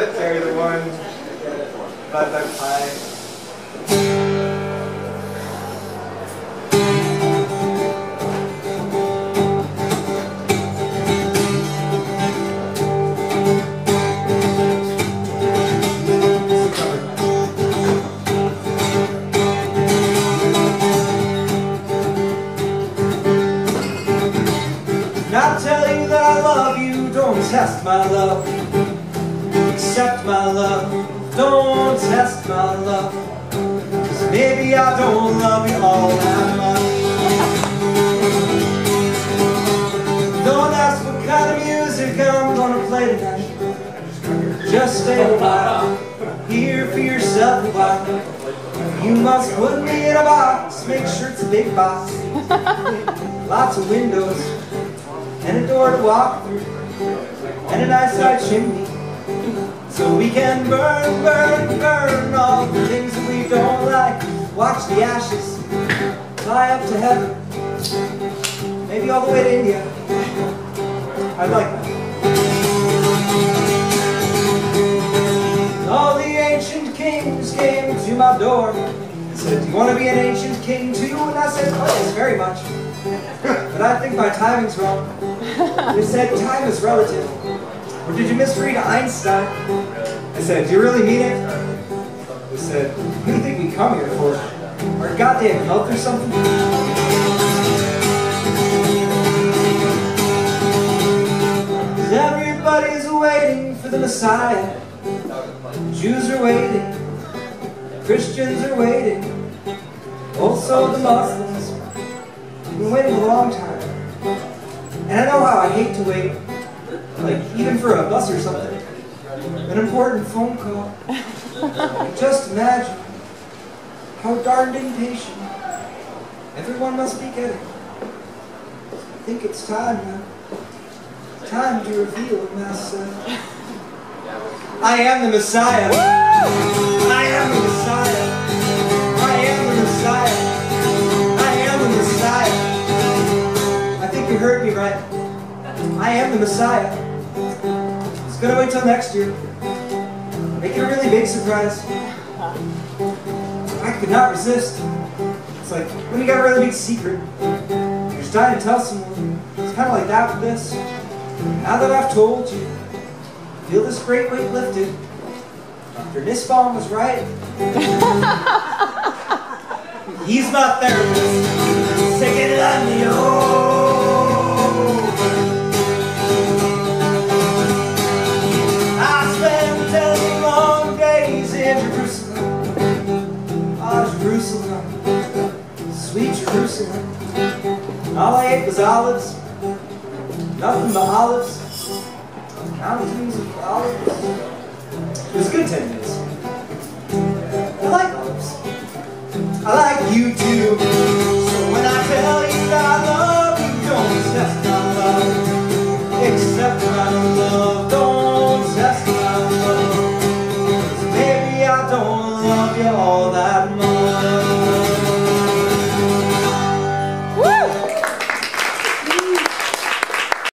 Carry the. Not tell you that I love you, don't test my love. Accept my love, don't test my love. Cause maybe I don't love you all that much. Don't ask what kind of music I'm gonna play tonight. Just stay a while, hear for yourself a while. You must put me in a box, make sure it's a big box. Lots of windows, and a door to walk through, and a nice high chimney. So we can burn, burn, burn all the things that we don't like. Watch the ashes fly up to heaven, maybe all the way to India. I'd like that. All the ancient kings came to my door and said, Do you want to be an ancient king too? And I said, Oh, yes, very much. But I think my timing's wrong. They said time is relative. Or did you misread Einstein? I said, do you really mean it? They said, what do you think we come here for? Our goddamn health or something? Everybody's waiting for the Messiah. Jews are waiting. Christians are waiting. Also the Muslims. We've been waiting a long time. And I know how I hate to wait, like even for a bus or something. An important phone call. Just imagine how darned impatient everyone must be getting. I think it's time now. Time to reveal myself. I am the Messiah. I am the Messiah. I am the Messiah. I am the Messiah. I think you heard me right. I am the Messiah. It's gonna wait till next year. Make it a really big surprise. I could not resist. It's like when you got a really big secret. You're just dying to tell someone. It's kind of like that with this. Now that I've told you, feel this great weight lifted. Dr. Nussbaum was right. He's my therapist. All I ate was olives. Nothing but olives. Mountains of olives. It was good ten days. I like olives. I like you